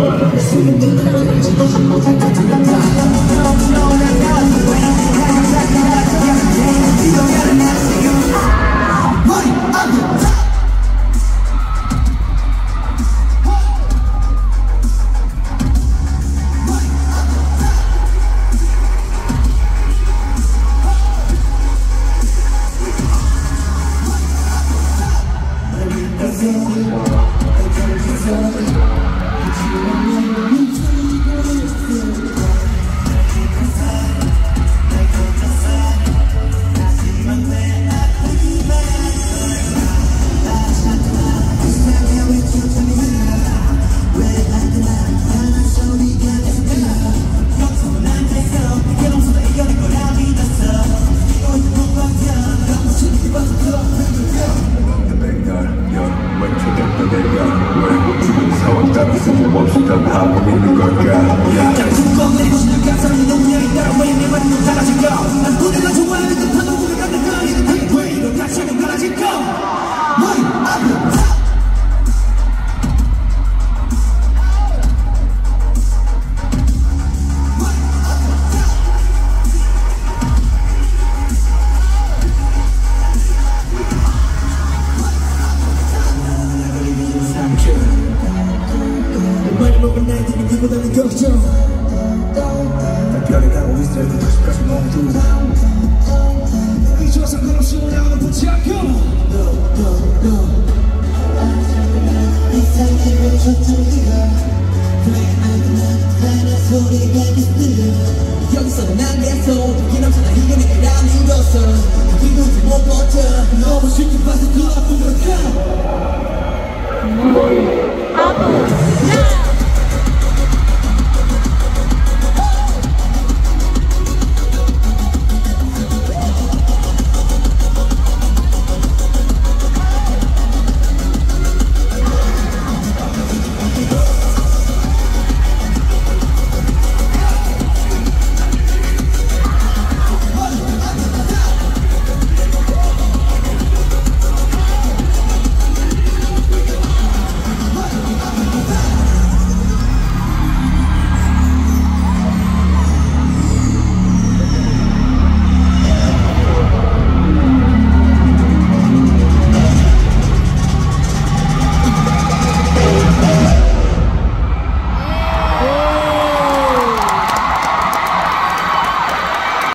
눈을 감아줘 다 두고 봐 What you done happening in the garden? 먹은 나이들이 니보다는 걱정 별이 가고 있을 때 다시까지 모두 이저 상관없이 올라오는 붙잡고. 이 상태로 저쪽이가 불안한 소리가 들려. 여기서 난 계속 이 남자나 이겨내게 난 이뤘어 기분도 못 버텨. 너무 쉽게 봐서 더 아픈 걸까